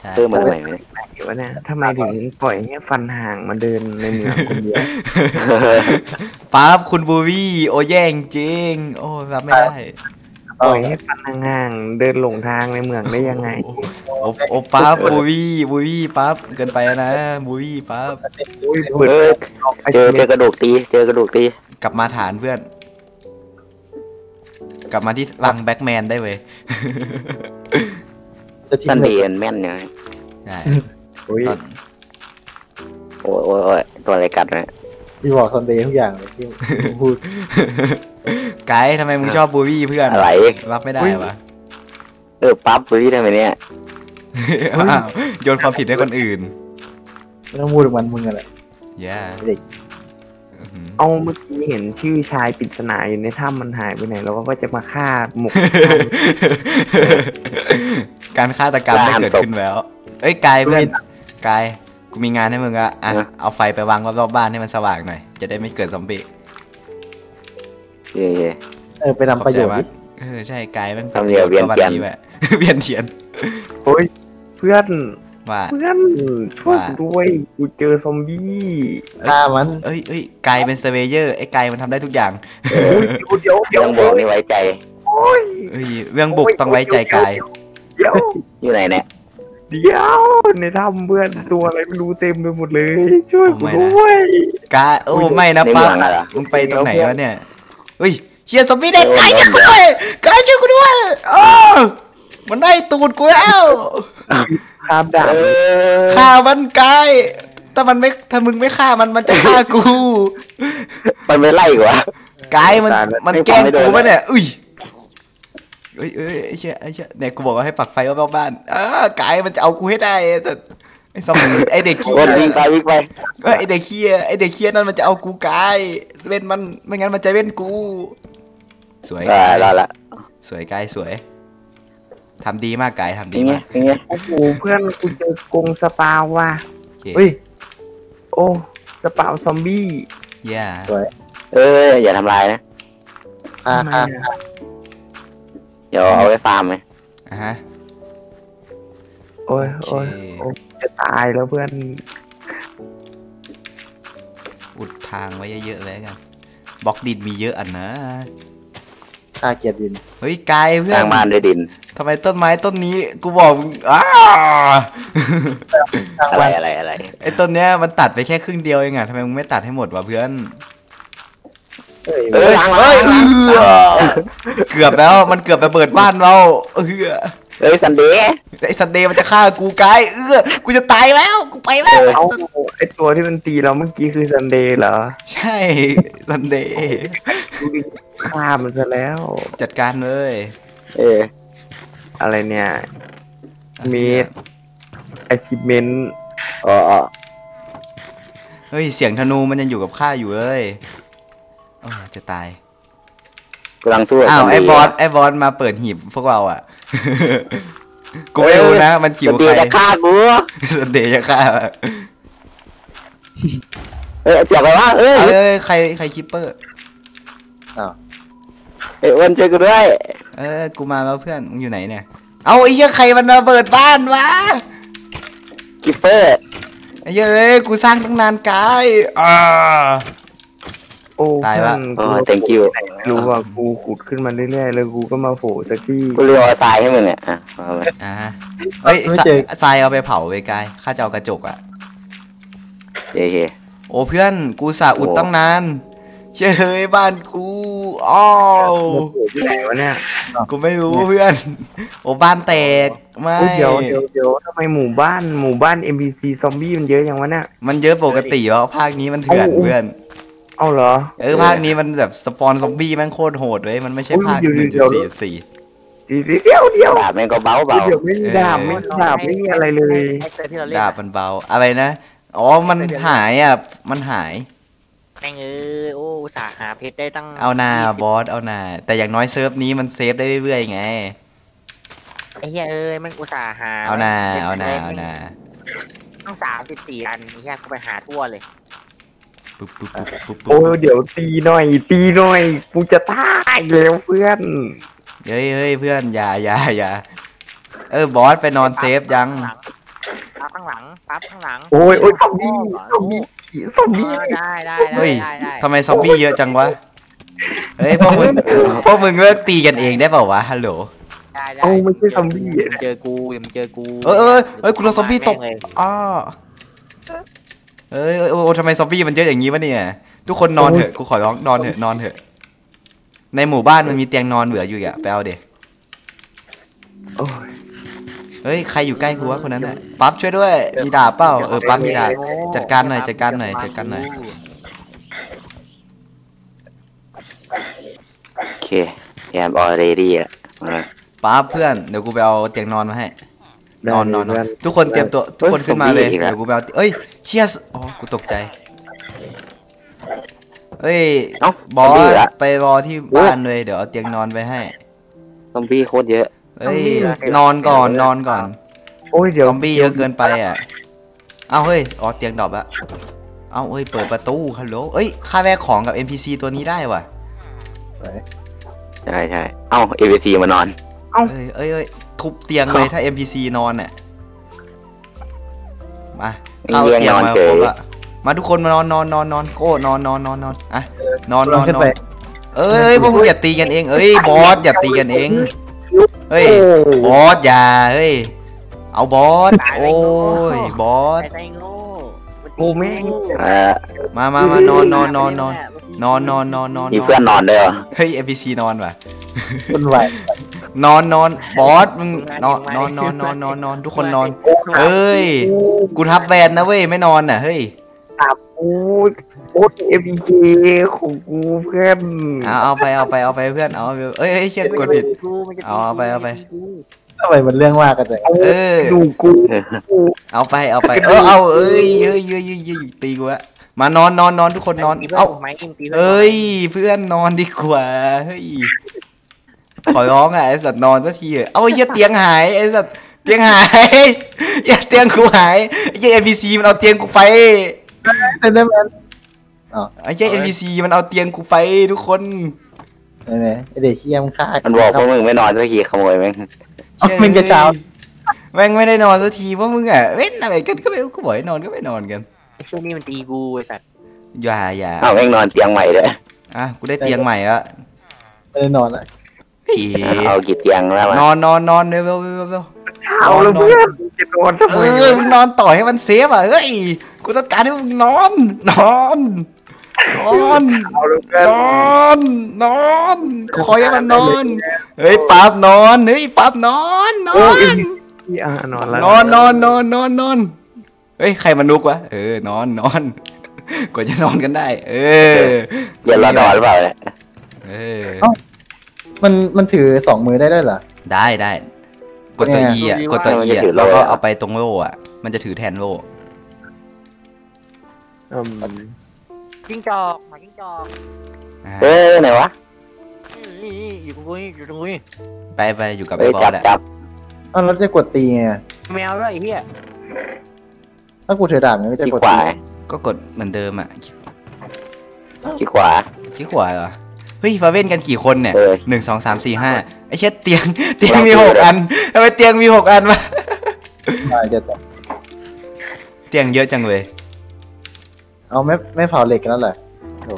ใช่เพิ่มมาทำไมเนี่ยเดี๋ยวนะทำไมถึงปล่อยให้ฟันห่างมาเดินในเมืองคนเดียวปั๊บคุณบูวี่โอ้แย่งจริง โอ้รับไม่ได้ปล่อยให้ฟันห่างๆเดินหลงทางในเมืองได้ยังไง โอ้โอ้ปั๊บบูวี่บูวี่ปั๊บเกินไปแล้วนะบูวี่ปั๊บอุ้ยเปิดเออเจอเจอกระดูกตี เจอกระดูกตี กลับมาฐานเพื่อน กลับมาที่รังแบ็กแมนได้เว้ย จะทิ้สังนเลเดียยนแม่นเนี่ยใช่อุ้ยตอนโอ้ยโอ้ยโอ้ยตัวอะไรกัดเนี่ยพี่บอกซันเดย์ทุกอย่างเลยที่ผมพูดไกด์ทำไมมึงชอบบูวี่เพื่อนอะไรรับไม่ได้วะเออปั๊บเลยทำไมเนี่ยอ้าวโยนความผิดให้คนอื่นไม่ต้องพูดถึงมันมึงอะไรแย่เด็กอื้อหือเอาเมื่อกี้เห็นชื่อชายปริศนาอยู่ในถ้ำมันหายไปไหนแล้วก็จะมาฆ่าหมก การฆาตกรรมได้เกิดขึ้นแล้ว เอ้ยกายเพื่อนกายกูมีงานให้มึงอะอะนะเอาไฟไปวางรอบๆบ้านให้มันสว่างหน่อย จะได้ไม่เกิดซอมบี้เย่เย่เออไปทำประโยชน์ขอบดิใจมากเออใช่กายมันทำเนียเวียนเทียนแบบเวียนเทียนเฮ้ยเพื่อนว่าเพื่อนช่วยว่ากูด้วยกูเจอซอมบี้ฆ่ามัน เอ้ยเอ้ยกายเป็นเซเวเยอร์ไอ้กายมันทำได้ทุกอย่างอุ้ยเดี๋ยวเดี๋ยวเรื่องบอกนี่ไว้ใจโอ้ยเอ้ยเรื่องบุกต้องไว้ใจกาย เดี๋ยวอยู่ไหนเนี่ยเดี๋ยวในถ้ำเพื่อนตัวอะไรไม่รู้เต็มไปหมดเลย ช่วยโอ้กูไม่นะด้วยกายโอ้ไม่นะในป้าเมืองอะเหรอมึงไปตรงไหนวะเนี่ยเฮ้ยเฮียซอมบี้ได้เออไก่ช่วยกูด้วยไก่ช่วยกูด้วยเออมันได้ตูดกูแล้วข้ามด่านเออฆ่ามันไก่ถ้ามันไม่ถ้ามึงไม่ฆ่ามันมันจะฆ่ากู มันไม่ไล่กว่าไก่มันมันไม่แกล้งไม่โดนกูปะเนี่ยอุ้ย เอ้ยเอ้ยไอ้เชี่ยไอ้เชี่ยเนี่ยกูบอกว่าให้ปักไฟรอบๆบ้านเออไก่มันจะเอากูให้ได้แต่ไอ้ซอมบี้ไอ้เด็กขี้คนวิ่งไปวิ่งไปเอ้ยไอ้เด็กเคียไอ้เด็กเคียนั่นมันจะเอากูกายเล่นมันไม่งั้นมันจะเล่นกู สวยเออกายรอละสวยกายสวยทำดีมากกายทำดียังไงมากยังไงโอ้โหเพื่อนกูเจอกรง spawn ว่ะโอเคเฮ้ยโอ้ spawn ซอมบี้เย่สวยเอออย่าทำลายนะฆ่าทำไมฆ่าอะ เดี๋ยวเอาไว้ฟาร์มไหมอะฮะ โอ้ยโอโอ้ยเคโอ้ยจะตายแล้วเพื่อน อุดทางไว้เยอะๆเลยกันบล็อกดินมีเยอะอันนะฆ่าเกียรติดิน เฮ้ยกายเพื่สอร้านงบ้านด้วยดิน ทำไมต้นไม้ต้นนี้ กูบอกมึงอ้าสร้างอะไรบ้านอะไรอะไร ไอ้ต้นเนี้ยมันตัดไปแค่ครึ่งเดียวเองอะทำไมมึงไม่ตัดให้หมดวะเพื่อน เฮ้ยเออล้างเฮ้ล้างยเออเกือบแล้วมันเกือบไปเปิดบ้านเราเออเอ้ยซันเดย์ไอ้ซันเดย์มันจะฆ่ากูกายเออกูจะตายแล้วกูไปแล้วเอาไอตัวที่มันตีเราเมื่อกี้คือซันเดย์เหรอใช่ซันเดย์ดูดิฆ่ามันซะแล้ว จัดการเลยเอออะไรเนี่ย มี ไอชิเมนอ๋ออ๋อเฮ้ยเสียงธนูมันยังอยู่กับข้าอยู่เลย โอ้จะตายกำลังสู้กับอ้าวซมไอ้บี้บอสไอ้บอสมาเปิดหีบพวกเราอะ กูไม่รู้นะมันขิวซันใคเดรย์จะฆ่ากูซันเดย์จะฆ่าเออเสียบไปว่าเอ้ยเอ้ยใครใครคิปเปอร์อ้าวเอ้ยอ้วนช่วยกูด้วย เออกูมาแล้วเพื่อนมึงอยู่ไหนเนี่ย เอาไอ้เหี้ยใครมันมาเปิดบ้านวะกิปเปอร์ไอ้เหี้ยเอ้ยกูสร้างตั้งนานกายอ่า โอ้ตายเพื่ละอนอ๋อกู thank you ไม่รู้ว่ากูขุดขึ้นมาเรื่อยๆแล้วกูก็มาโผล่สักที่กูเรียกว่าทรายให้มึงเนี่ยอะเอาไปอ่าฮะเฮ้ยไม่ทราเจอ ทรายเอาไปเผาไปกายข้าจะเอากระจกอะเย้เย้ โอ้เพื่อนกูสาอุดโอ้ ตั้งนานเฮ้ยบ้านกูอ้าวมาโผล่ที่ไหนวะเนี่ยกูไม่รู้เพื่อน โอ้บ้านแตกไม่โอ้ยเดี๋ยวเดี๋ยวเดี๋ยวทำไมหมู่บ้านหมู่บ้าน NPC ซอมบี้มันเยอะอย่างวะเนี่ย มันเยอะปกติแล้วภาคนี้มันเถื่อนเอาเพื่อน เอาเหรอ เออภาคนี้มันแบบสปอนซอมบี้แม่งโคตรโหดเลยมันไม่ใช่โอ้ยภาคเดี๋ยวหนึ่งเดี๋ยวสี่สี่เดี๋ยวเดี๋ยวดาบแม่งก็เบาเบาเดี๋ยวไม่มีดาบไม่มีดาบไม่มีอะไรเลยไอ้เซอร์ที่เราเล่นดาบมันเบาอะไรนะอ๋อมันหายอะมันหายแม่งเอ้ยโอ้อุตส่าห์หาเพชรได้ตั้งเอานา20บอสเอานา แต่อย่างน้อยเซิร์ฟนี้มันเซฟได้เรื่อยๆไงไอ้เหี้ยเอ้ยมันอุตส่าห์หาเอานาพชรเอานาได้เอานาตั้งสามสิบสี่อันไอ้เหี้ยกูไปหาทั่วเลย ปุ๊บปุ๊บปุ๊บปุ๊บโอ้ปุ๊ยบเดี๋ยวตีหน่อย ตีหน่อยกูจะตายแล้วเพื่อนเฮ้ยเฮ้ยเพื่อนอย่าอย่าอย่าเออบอสไปนอนเซฟยังข้างหลังปั๊บข้างหลัง โอ้ยโอ้ยซอมบี้ซอมบี้ซอมบี้เออได้ได้เฮ้ได้ยได้ได้ทำไมซอมบี้เยอะจังวะเฮ้ยพวกมึงพวกมึงเลิกตีกันเองได้เปล่าวะฮัลโหลได้ได้เอ้าไม่ใช่ซอมบี้เดี๋ยวมึงเจอกูเดี๋ยวมึงเจอกูเออเออเอ้ยกูโดนซอมบี้ตบแงเลยอ้อ เอ้ยเอ้ยโอ้ทำไมซอมบี้มันเยอะอย่างนี้วะเนี่ย ทุกคนนอนเถอะกูขอร้องนอนเถอะนอนเถอะ ในหมู่บ้านมันมีเตียงนอนเหลืออยู่อะไปเอาเด็โอ้ยเฮ้ยใครอยู่ใกล้กูวะคนนั้นน่ะปั๊บช่วยด้วย มีดาบเปล่าเออปั๊บมีดาบจัดการหน่อยจัดการหน่อยจัดการหน่อยโอเคแอมออเรดี้อะมาปั๊บเพื่อนเดี๋ยวกูไปเอาเตียงนอนมาให้ นอนนอนนอนได้ทุกคนเตรียมตัวทุกคนขึ้นมาเลยซอมบี้อีกแล้วเดี๋ยวกูไปเอาเอ้ยเชียสอ๋อกูตกใจเอ้ยเอ้าบอซมบี้สละไปรอที่บ้านเลยเดี๋ยวเอาเตียงนอนไปให้ซอมบี้โคตรเยอะเอ้ยนอนก่อนนอนก่อนโอ้ยเดี๋ยวซอมบี้เยอะเกินไปอะเอ้าเฮ้ยอ๋อเตียงดรอปอะเอ้าเอ้ยเปิดประตูฮัลโหลเอ้ยค่าแวกของกับ NPC ตัวนี้ได้ว่ะใช่ใช่เอ้าเอ c ซีมานอนเอ้ยเอ้ยเอ้ย ทุบเตียงเลยถ้า NPC นอนน่ะมาเข้าเรียงเตียงนอนมาเฉครยบละมาทุกคนมานอนนอนนอนนอนโก้นอนนอนนอนนอนอะนอนนอนขึ้นนอไปนเอ้ยพวกมึงอย่าตีกันเอง เอ้ยบอสอย่าตีกันเองเฮ้ยบอสอย่าเฮ้ยเอาบอสโอ้ยบอสไอ้ไอ้โง่โอ้แม่งเออมามามานอนนอนนอนนอนนอนนอนนอนนอนมีเพื่อนนอนด้วยเหรอเฮ้ย NPC นอนว่ะมันไหว นอนนอนบอสมึงนอนนอนนอนนอนนอนนอนทุกคนนอน เอ้ย กูทับแบนนะเว้ยไม่นอนน่ะเฮ้ยโอ้ยโอ้ยเอพีเของกูเพื่อนเอาเอาไปเอาไปเอาไปเพื่อนเอาไปเอ้ยเอ้ยเชี่ยกดผิดเอาเอาไปเอาไปทำไมมันเรื่องมากกันเลยเออดูกูเอาไปเอาไป เออเอาเอ้ยเอ้ยเอ้ยเอ้ยเอ้ยตีกูอะมานอนนอนนอนทุกคนนอน เอาเอาไหมกินตีเอ้ยเพื่อนนอนดีกว่าเฮ้ย ขอร้องอะไอสัตว์นอนสักทีเถอะเอาไอ้เหี้ยเตียงหายไอสัตว์เตียงหายอย่าเตียงกูหายไอ้เหี้ย NPC มันเอาเตียงกูไปเซนเดอร์แมนไอ้เหี้ย NPC มันเอาเตียงกูไปทุกคนไหนไหนไอเด็กเชี่ยมนฆ่ามันบอกพวกมึงไม่นอนสักทีขโมยแม่งเอามันกระเช้าแม่งไม่ได้นอนสักทีว่ามึงอะเว้นอะไรกันก็ไม่ก็บอกให้นอนก็ไม่นอนกันไอ้ช่วงนี้มันตีกูไอ้สัตว์อย่าอย่าเอ้าแม่งนอนเตียงใหม่ด้วยอะกูได้เตียงใหม่แล้วไม่ได้นอนอะ เฮ้ยเอากี่เตียงแล้วมานอนนอนนอนเร็วเร็วเร็วเร็วเอาแล้วเพื่อนจะนอนทำเอไมอมึงนอนต่อให้มันเซฟอะเฮ้ยกูต้องการให้มึงนอน นอนนอนเอาแล้วเพื่อนนอนนอนคอยให้มันนอนเฮ้ยปั๊บนอนเฮ้ยปั๊บนอนนโอ้อยนพี่อะนอนแล้วนอนนอนนอนนอนนอนเฮ้ยใครมานุกวะเออนอนนอนกว่าจะนอนกันได้ เออเดี๋ยวเรานอนหรือเปล่าเนี่ยเออ มันมันถือสองมือได้ด้วยเหรอ ได้ได้กดตัว E อะกดตัว E อะแล้วก็เอาไปตรงโล่อะ มันจะถือแทนโล่อืมจิ้งจอกหมาจิ้งจอกอ่าเอ้ยไหนวะนี่นี่อยู่ตรงกูนี่อยู่ตรงกูนี่ไปไปอยู่กับเอ้ไอ้ยบอจัสบอะจับอ้าวเราจะกดตีไงแมวด้วยไอ้เหี้ยถ้ากูถือดาบมันไม่จะขี้กดขวาตีก็กดเหมือนเดิมอะขี้ขวาที่ขวาเหรอ เฮ้ยมาเว้นกันกี่คนเนี่ยเออหนึ่งสองสามสี่ห้าไอ้เช็ดเตียงเตียงเรามีพูหดกอะอันทำไมเตียงมีหกอันวะได้จะต่อเตียงเยอะจังเลย เอาไม่ไม่เผาเหล็กกันแล้วเหรอ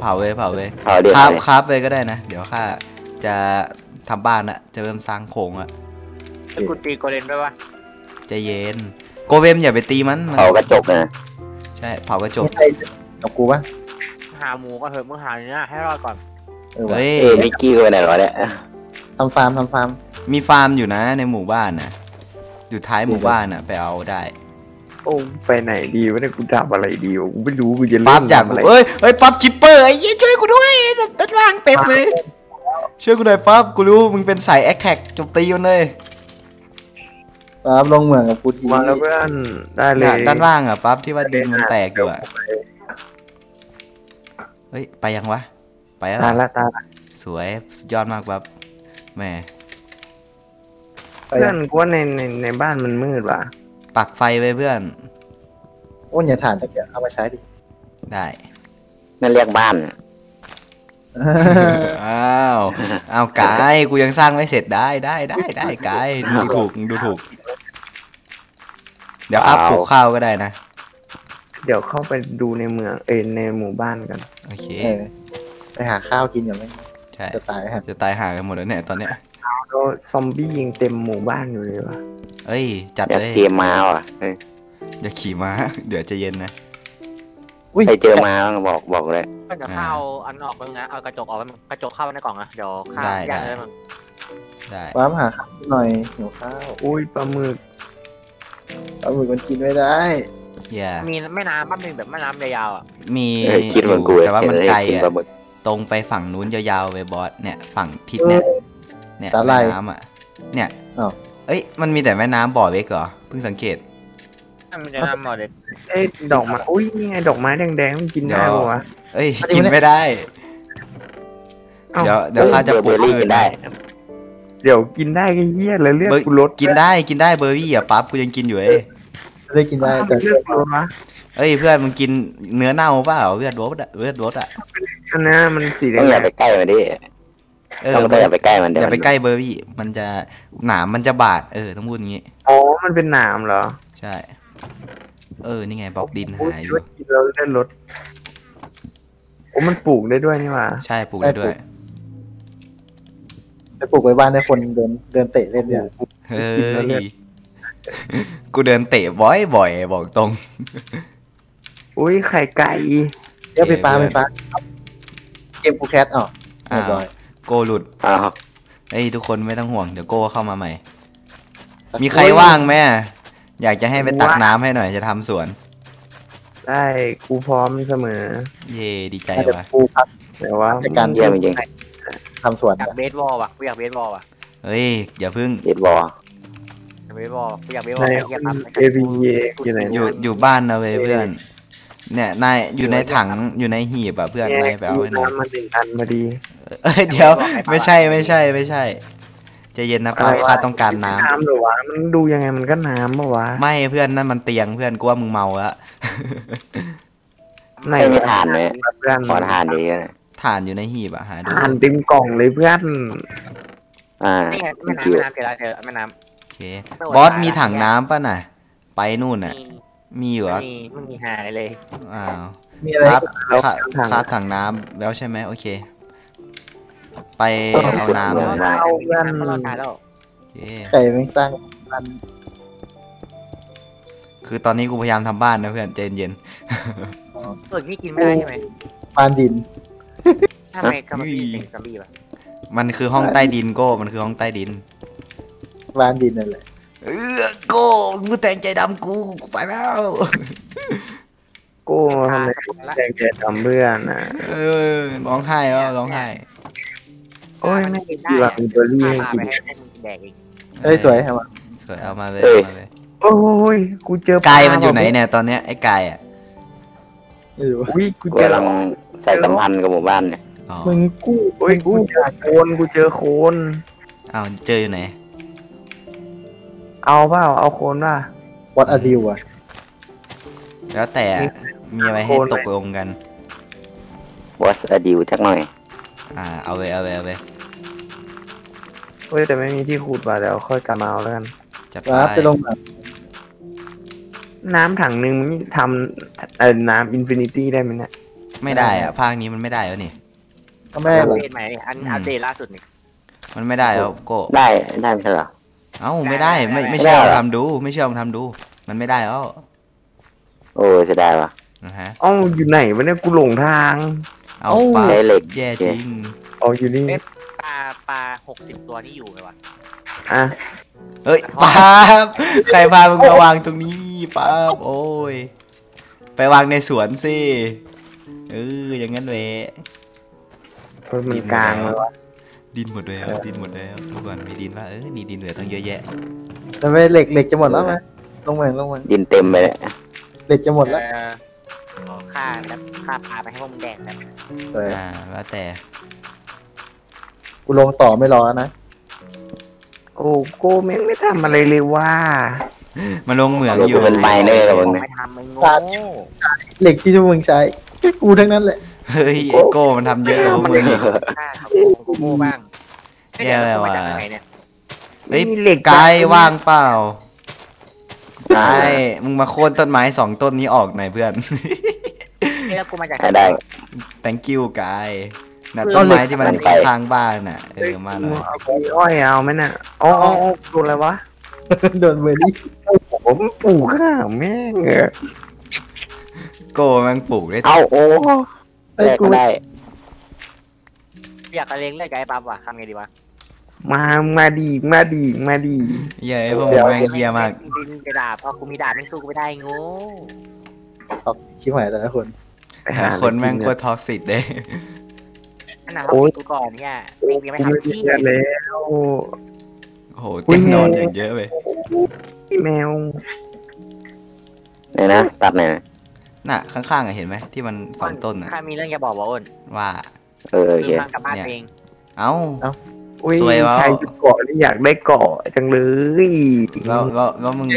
เผาเลยเผาเลยเอาเดี๋ยวคราบเลยคราบเลยก็ได้นะ เดี๋ยวข้าจะทำบ้านอะจะเริ่มสร้างโครงอะแล้วกูตีโกเลนไปวะใจเย็น โกเวมอย่าไปตีมันมันเอากระจกนะใช่เผากระจกไม่ใช่กับกูปะหาหมูก็เถอะมึงหาเนื้อให้รอดก่อน เออวะเฮ้ย เอ้ยมิกกี้ก็ไปไหนวะเนี่ยทำฟาร์มทำฟาร์ม มีฟาร์มอยู่นะในหมู่บ้านนะอยู่ท้ายหมู่บ้านอะไปเอาได้โอ้ไปไหนดีวะเนี่ยกูทำอะไรดีวะกูไม่รู้กูจะเล่นปั๊บอยากทำอะไรเอ้ยเอ้ยปั๊บคิปเปอร์ไอ้ยี่ช่วยกูด้วยด้านล่างเต็มเลยช่วยกูหน่อยปั๊บกูรู้มึงเป็นสายแอคแท็กโจมตีมันเลยฟาร์มลงเมืองกับกูทีมาแล้วเพื่อนได้เลเนี่ยยด้านล่างอะปั๊บที่ว่าดินมันแตกอยู่อะเฮ้ยไปยังวะ ไปแล้วตายละตายละสวยสุดยอดมากปั๊บแหม่ไปเพื่อนกูว่าในในในบ้านมันมืดว่ะปักไฟไว้เพื่อนโอ้ยอย่าถ่านตะเกียบเอามาใช้ดิได้นั่นเรียกบ้านอ้าวอ้าวกายกูยังสร้างไม่เสร็จได้ได้ได้ได้กายดูถูกดูถูก เดี๋ยวอัพปลูกข้าวก็ได้นะ เดี๋ยวเข้าไปดูในเมืองเอยในหมู่บ้านกัน โอเคเออไป หาข้าวกินก่อนไหมใช่จะตายฮะจะตายหากันหมดแล้วเนี่ยตอนเนี้ยแล้วซอมบี้ยิงเต็มหมู่บ้านอยู่เลยวะเอ้ย จัดอยากเลยเตรียมม้าว่ะเอออย่าขี่ม้า เดี๋ยวจะเย็นนะอุ้ยใครเจอม้าบ้างบอกบอกเลย ก็จะเข้าอันออกมึงนะเอากระจกออกไปมึงกระจกเข้าไปในกล่องอะเดี๋ยวข้าวได้ ย่างได้เลยมึงได้ว้ามหาข้าวหน่อยหิวข้าวอุ้ยปลาหมึกเอาหมึกมันกินไม่ได้อย่ามีแม่น้ำบ้านหนึ่งแบบแม่น้ำยาวๆอะมีเออคิดเหมือนกูแต่ว่ามันเห็ไกลกินอะปลาหมึก ตรงไปฝั่งนู้นยาวๆไปบอสเนี่ยฝั่งทิศเนี่ยเนี่ยสาหร่ายแม่น้ำอะ เนี่ยอ้าวเอ้ยมันมีแต่แม่น้ำบ่อเล็กเหรอเพิ่งสังเกตมันจะน้ำหมดเลยเอ้ยดอกไม้อุ้ยนี่ไงดอกไม้แดงๆมันกินได้เดี๋ยวปะวะเอ้ยกินไม่ได้อ้าวเดี๋ยวเดี๋ยวข้าจะปลูกเบอร์รี่พืกิชนได้ เดี๋ยวกินได้ก็เหี้ยแล้วเลือดเบอร์กูลดกินได้กินได้เบอร์รี่อะปั๊บกูยังกินอยู่เอ้ยไม่ได้กินได้แต่เลือดกูลดวะเอ้ยเพื่อนมึงกินเนื้อเน่าเปล่าเลือดรสอะเลือดรสอะ อันนั้นมันสีแดต้องอย่างไปใกล้มันดิเออต้องต้องอย่าไปใกล้มันเดี๋อยวย่าไปมันใกล้เบอร์รี่มันจะหนามมันจะบาดเออต้องพูดอย่างงี้อ๋อมันเป็นหนามเหรอ ใช่ เออนี่ไงบล็อกดินโอ้ยหายอคิดยู่ว่ากินแล้วเลือดลดโอ้มันปลูกได้ด้วยนี่หว่าใช่ปลูกได้ด้วยไปปลูกไว้บ้านให้คนเดินเดินเตะเล่นเนี่ยเฮ้ยกูเดินเตะบ่อยบ่อยๆบอกตรง อุ้ยไข่ไก่เดี๋ยวไปปลาไปปลา เกมกูแคทอ๋ออ้าวเรียบร้อยโกหลุดอ้าวเอ้ยทุกคนไม่ต้องห่วงเดี๋ยวโก้เข้ามาใหม่สักมีใครว่างไหมอะอยากจะให้ไปตักน้ำให้หน่อยจะทำสวน ได้กูพร้อมเสมอ เย่ดีใจน่าจะว่ะปลูกผักแต่ว่าในการเยี่ยมจริงทำสวนอยากนะเบสบอลว่ะกูอยากเบสบอลว่ะเฮ้ยอย่าเพึ่งเด็ดบอลอยากเบสบอลกูอยากเบสบอในลไอ้เหี้ยครับเอวีเอยู่ไหนอยู่อยู่บ้านนะเว้ยเพื่อน เนี่ยนายอยู่ในถังอยู่ในหีบอะเพื่อนนายไปเอากูให้หน่อยน้ำมาหนึ่งอันพอดีเอ้ยเดี๋ยวไม่ใช่ไม่ใช่ไม่ใช่ใจะเย็นนะป้าอะไรวะข้าต้องการน้ำน้ำหรือวะมันดูยังไงมันก็น้ำปะวะไม่เพื่อนนั่นมันเตียงเพื่อนกูว่ามึงเมาแล้วไหนไม่มีฐานเลยเพื่อนขอทานดีนะถ่านอยู่ในหีบอะหาดูอ่านเต็มกล่องเลยเพื่อนอ่านี่ไงแม่น้ำจิ๋วแม่น้ำเจอแล้วเจอแม่น้โอเคบอสมีถังน้ำป่ะน่ะ ไปนู่นำน่ะ มีมีอยู่เหรไม่อะมีไม่มีหาอะไรเลย อ้าวมีอะไรครับแล้วครับถังครับถังน้ำแล้วใช่ไหมโอเค ไปเอาน้ำเอเลอยเอาเพื่อนน้ำก็รอดตายแล้วโอเคไก่ไม่งสร้างบ้านคือตอนนี้กูพยายามทำบ้านนะเพื่อนใจเย็นเออนี่กินไม่ได้ใช่ไหมบ้านดินทำไมกำมะพี่เป็นซอมบี้วะมันคือห้องใต้ดินโก้มันคือห้องใต้ดิน บ้านดินนั่นแหละเออ โก้กูแต่งใจดำกูกูไปแล้วโก้ทำไมแรงใจทำเพื่อนอะเออร้องไห้แล้วร้องไห้โอ้ยมันไม่กินดีได้ว่ะมีเบอร์รี่ข้าให้ปลากินไปให้ให้มึงแดกเองเอ้ยสวยครับสวยเอามาเลยเอามาเลยโอ้ยกูเจอไก่มันอยู่ไหนเนี่ยตอนเนี้ยไอ้ไก่อะไม่รู้อุ้ยกูกูเจอกำลังใส่สัมพันธ์กับหมู่บ้านเนี่ยอ๋อมึงกู้โอ้ยกูเจอโคนกูเจอโคนอ้าวเจออยู่ไหน เอาเปล่าเอาโคนป่ะวัดอดิวอะแล้วแต่มีอะไรให้ตกลงกันวอสอดิวจักหน่อย อ่าเอาเลยเอาเลยเอาเลยเฮ้ยแต่ไม่มีที่ขุดว่ะเดี๋ยวค่อยกลับมาเอาแล้วกันจัดไปว้าจะลงแบบน้ำถังหนึ่งมันทำเออน้ำ infinity ได้ไหมเนี่ยไม่ได้อะภาคนี้มันไม่ได้แล้วนี่ ก็แม่เหรออัปเดตใหม่เนี่ยอันอัปเดตล่าสุดนี่มันไม่ได้แล้วโก้ได้ได้ไม่ใช่เหรอ เอ้าไม่ได้ไม่ได้ไม่เชื่อได้ลองเหรอทำดู ไม่เชื่อลองทำดู มันไม่ได้แล้วโอ้จะได้ปะนะฮะเอ้าอยู่ไหนวะเนี่ยกูหลงทาง เอาเอ้าปลาใช้เหล็กแย่จริงอ๋ออยู่นี่ปลาปลาหกสิบตัวนี่อยู่ไหมวะอะเฮ้ยป๊าบใครพามึงมาวางตรงนี้ป๊าบโอ้ย ไปวางในสวนสิเอออย่างนั้นเวยเฮ้ยมันกลางเลยวะ ดินหมดแล้วดินหมดแล้วทุกคนมีดินว่าเออมีดินเหลือตั้งเยอะแยะแต่ไม่เหล็กเหล็กจะหมดแล้วไหมลงมาลงมาดินเต็มไปเลยเหล็กจะหมดแล้วเออขอค่าแบบค่าปลาไปให้พวกมึงแดกแบบสวยอ่าแล้วแต่กูลงต่อไม่รอนะโอ้โก้แม่งไม่ทำอะไรเลยว่า มาลงเหมืองเราอยู่เป็นไมเนอร์กับมึงไม่เนี่ยทำไม่โง่เหล็กที่ทุกมึงใช้แค่กูทั้งนั้นแหละ เฮ้ยไอโก้มันทำเยอะกว่าพวกมึงอีกค่าเขาโง่บ้างแย่แล้วมาว่ะจากไหนเนี่ยเฮ้ยมีเหล็กไกด์ว่างเปล่าไอ้มึงมาโค่นต้นไม้สองต้นนี้ออกหน่อยเพื่อน นี่แล้วกูมาจากอะได้ thank you กายน่ะต้นไม้ที่มันไปทางบ้านน่ะเออมาเลยเอาปุ๋ยอ้อยเอาไหมน่ะอ๋ออ๋ออ๋อโดนอะไรวะโดนเวลี่ผมปลูกข้าวแม่งเออโกแมันปลูกได้ เอาโอ้ ไอ้แรยกกูก็ได้อยากกระเลงเลือดกับไอ้ปั๊บว่ะทำไงดีวะมามาดีมาดีมาดีเหี้ยไอ้พวกมึงแม่งเฮียมากดินกระดาษพอกูมีดาบไม่สู้กูไม่ได้โง่ตอบชิบหายแต่ละคนไปหาคนแม่งโคกิตรท็อกซิกเลยนั่นน่ะโอ๊ย กูก่อนเนี่ยนยังไม่กูไม่ทำที่เชื่อแล้ว โอ้โหเตียงนอนอย่างเยอะเลย พี่แมว เนี่ยนะ ตัดเนี่ยนะ น่ะข้างๆอะเห็นไหมที่มันสองต้นน่ะถ้ามีเรื่องจะบอกว่าอ้นว่า เออโอเคคือทางกลับบ้านเองเอ้าอุ้ยสวยวะใครจะเกาะที่อยากได้เกาะจังเลยแล้วแล้วแล้วมึง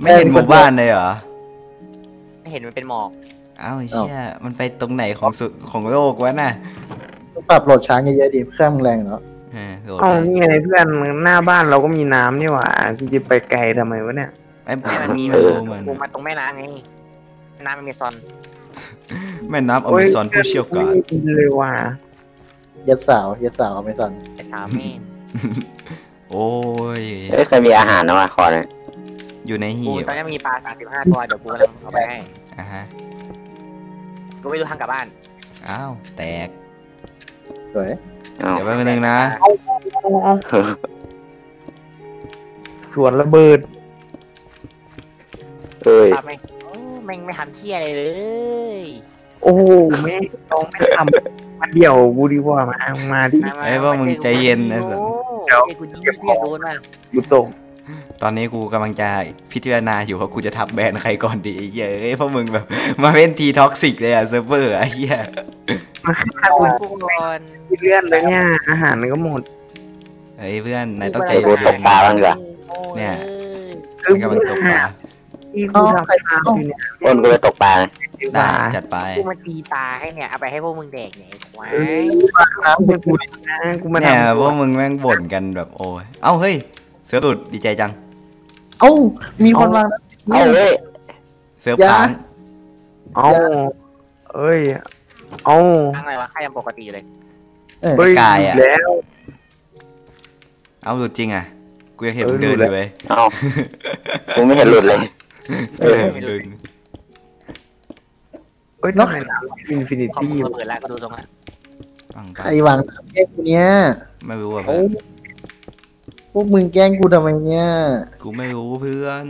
ไม่เห็นหมู่บ้านเลยเหรอไม่เห็นมันเป็นหมอกเอ้าไอ้เชี่ยมันไปตรงไหนของสุดของโลกวะน่ะต้องปรับโหลดช้างเยอะๆดิเครื่องมึงแรงเนาะเออโหลดอ๋อไปนี่ไงเพื่อนหน้าบ้านเราก็มีน้ำนี่หว่าที่จะไปไกลทำไมวะเนี่ย ไอ้ไม่มันมีไม่รู้เหมือนกูมาตรงแม่น้ำไงแม่น้ำมันมีซอนแม่น้ำอเมซอนผู้เชี่ยวกาญไม่ดีเลยว่ะยัดสาวยัดสาวเอาไปสั่นไอ้สามแม่งโอ้ยเอ้ยเคยมีอาหารนะวะขอหน่อยอยู่ในหีกูบตอนนี้มีปลาสามสิบห้าตัวเดี๋ยวกูกำลังเอาไปให้อะฮะกูไปดูทางกลับบ้านอ้าวแตกสวยเอาเดี๋ยวแป๊บนึงนะสวนระเบิด เอ้ยปลาแม่งโอ้แม่งไม่ทำเที่ยอะไรเลย โอ้โหแม่ต้องไม่ทำมาเดี่ยวกูดีกว่ามามาดิมาเอ้ยพวกมึงใจเย็นนะสันเดี๋ยวกูยิงเรียกโดนมากูตกตอนนี้กูกำลังจะพิจารณาอยู่ว่ากูจะทับแบนใครก่อนดีไอ้เหี้ยเอ้ยเพราะมึงแบบ มาเป็นทีท็อกซิกเลยอะเซิร์ฟเวอร์ไอ้เหี้ยมาฆ่าโดกูนกูก่อนที่เลื่อนเลยเนี่ยอาหารมันก็หมดเฮ้ยเพื่อนนายต้องใจกูตเย็กนปลาบ้างดีกว่า เนี่ย คือมันกำลังตกปลา ที่กูทำตามอยู่เนี่ยอ้นกูไปตกปลานะได้จัดไปกูมาตีตาให้เนี่ยเอาไปให้พวกมึงแดกเนี่ยไอ้ควายเออน้ำกูดินะกูมาเนี่ยทำพวกมึงแม่งบ่นกันแบบโอ้ยเอ้าเฮ้ยเซิร์ฟหลุดดีใจจัง เอ้ามีคนวางเอาเว้ยเซิร์ฟอย่าค้างเอาเอ้ยเอาทางอะไรวะค่ายังปกติอยู่เลยเออเฮ้ยกายอะแล้วเอ้าหลุดจริงอะกูยังเห็นเออมึงเดินหลุอดแล้วยู่เว้ยเอากูไม่เห็นหลุดเลย เออเดินเอ้ยทำไมน้ำอินฟินิพอตี้มึงระเบิดแล้วก็ดูตรงนั้นฟังไปใครวางแกล้งกูเนี้ยไม่รู้อะโอ้เพื่อนพวกมึงแกล้งกูทำไมเนี่ย กูไม่รู้เพื่อน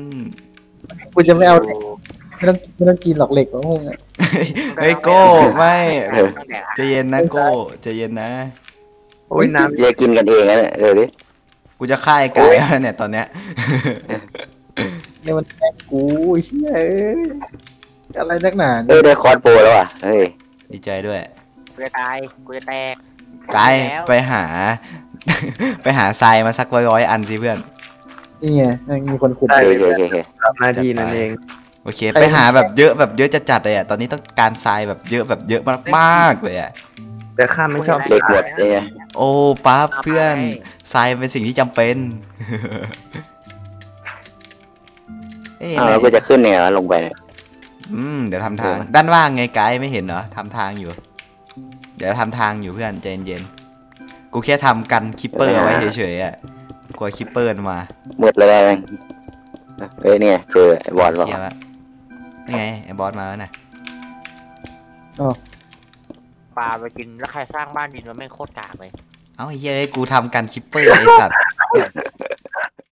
กูจะไม่เอาไม่ต้องไม่ต้องกินหรอกเหล็กของมึงอะเฮ้ยโก้ไม่ต้องแดกใจเย็นนะโก้ใจเย็นนะ โอ้ยน้เรียกกินกันเองนะเนี่ยเดี๋ยวดิ กูจะฆ่าไอ้ไก่แล้วเนี่ยตอนเนี้ย เนี่ยมันแกล้งกูไอ้เชี่ยเอ้ยอะไรนักหนาเอ้เนี่ยยได้คอร์สโปรแล้วอะเฮ้ยดีใจด้วยกูจะตาย กูจะแตก กายแล้ว ไปหา ไปหาทรายมาสักร้อยๆอันสิเพื่อน นี่ไงมีคนขุด โอเคโอเคโอเคำทำหน้าที่นั่นเองโอเค ไปหาแบบเยอะแบบเยอะจะจัดเลยอะ ตอนนี้ต้องการทรายแบบเยอะแบบเยอะมากๆเลยอะ แต่ข้าไม่ชอบเด็กหมดเนี่ยโอ้ปั๊บเพื่อนทรายเป็นสิ่งที่จำเป็นเอ้ยอ้าวแล้วกูจะขึ้นเนี่ยลงไปเนี่ยอืมเดี๋ยวทำทาง ด้านว่างไงไกด์ไม่เห็นเหรอทำทางอยู่ เดี๋ยวทำทางอยู่เพื่อนใจเย็นๆกูแค่ทำกันคิปเปอร์เอาไว้เฉยๆอะกลัวคิปเปอร์มามืดเลยแม่งเฮ้ยเนี่ยเจอไอ้บอลหรอเคลียร์ละนี่ไงไอ้บอสมาแล้วนะปลาไปกินแล้วใครสร้างบ้านดินมันไม่งโคตรกากเลย เอ้าไอ้เหี้ยเอ้ยกูทำกันคิปเปอร์ไอ้สัตว์